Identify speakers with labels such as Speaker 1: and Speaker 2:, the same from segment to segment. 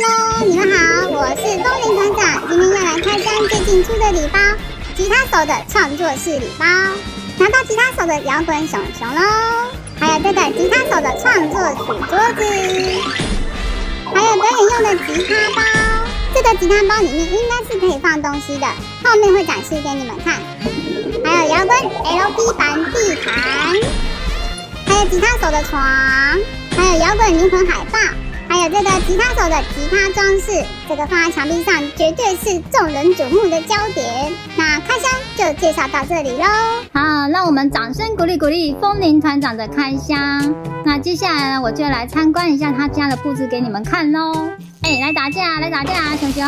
Speaker 1: Hello，你们好，我是风铃团长，今天要来开箱最近出的礼包——吉他手的创作室礼包。拿到吉他手的摇滚熊熊喽，还有这个吉他手的创作曲桌子，还有表演用的吉他包。这个吉他包里面应该是可以放东西的，后面会展示给你们看。还有摇滚 LP 版地毯，还有吉他手的床，还有摇滚灵魂海报。还有这个吉他手的吉他装饰，这个放在墙壁上绝对是众人瞩目的焦点。那开箱就介绍到这里喽。
Speaker 2: 好，让我们掌声鼓励鼓励风铃团长的开箱。那接下来呢，我就来参观一下他家的布置给你们看喽。哎，来打架，来打架，熊熊，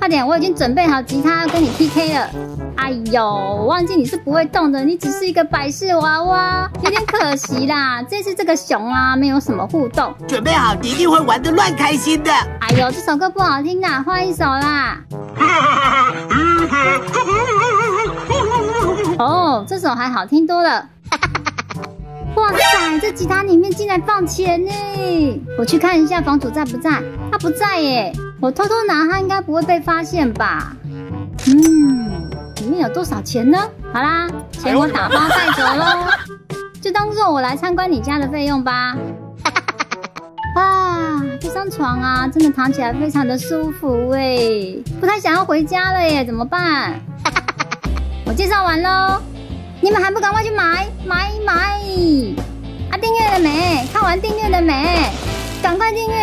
Speaker 2: 快点，我已经准备好吉他跟你 PK 了。哎呦，忘记你是不会动的，你只是一个摆饰娃娃，有点可惜啦。这次这个熊啊，没有什么互动。
Speaker 3: 准备好，一定会玩的乱开心的。
Speaker 2: 哎呦，这首歌不好听啊，换一首啦。哦，这首还好听多了。哇塞，这吉他里面竟然放钱呢！我去看一下房主在不在，他不在耶。我偷偷拿，他应该不会被发现吧？嗯，里面有多少钱呢？好啦，钱我打包带走喽，就当做我来参观你家的费用吧。啊，这张床啊，真的躺起来非常的舒服哎，不太想要回家了耶，怎么办？我介绍完喽，你们还不赶快去买买买！啊，订阅了没？看完订阅了没？赶快订阅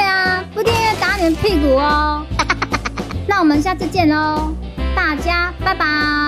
Speaker 2: 我们下次见喽，大家拜拜。